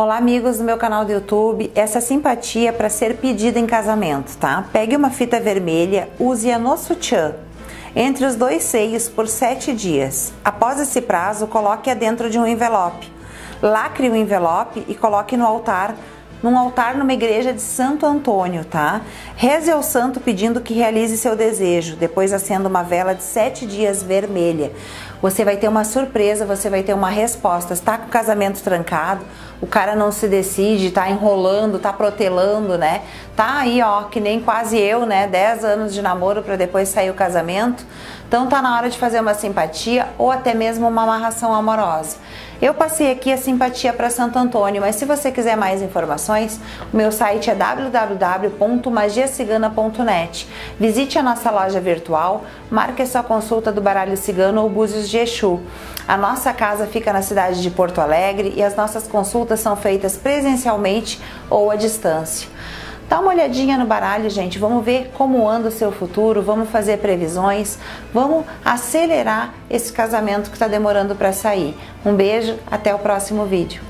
Olá amigos do meu canal do YouTube, essa simpatia para ser pedida em casamento, tá? Pegue uma fita vermelha, use-a no sutiã, entre os dois seios por sete dias. Após esse prazo, coloque-a dentro de um envelope. Lacre o envelope e coloque no altar num altar numa igreja de Santo Antônio, tá? Reze ao santo pedindo que realize seu desejo, depois acenda uma vela de sete dias vermelha. Você vai ter uma surpresa, você vai ter uma resposta. Está com o casamento trancado, o cara não se decide, tá enrolando, tá protelando, né? Tá aí, ó, que nem quase eu, né? 10 anos de namoro para depois sair o casamento. Então tá na hora de fazer uma simpatia ou até mesmo uma amarração amorosa. Eu passei aqui a simpatia para Santo Antônio, mas se você quiser mais informações, o meu site é www.magiacigana.net. Visite a nossa loja virtual, marque a sua consulta do baralho cigano ou búzios de Exu. A nossa casa fica na cidade de Porto Alegre e as nossas consultas são feitas presencialmente ou à distância. Dá uma olhadinha no baralho, gente. Vamos ver como anda o seu futuro, vamos fazer previsões, vamos acelerar esse casamento que está demorando para sair. Um beijo, até o próximo vídeo.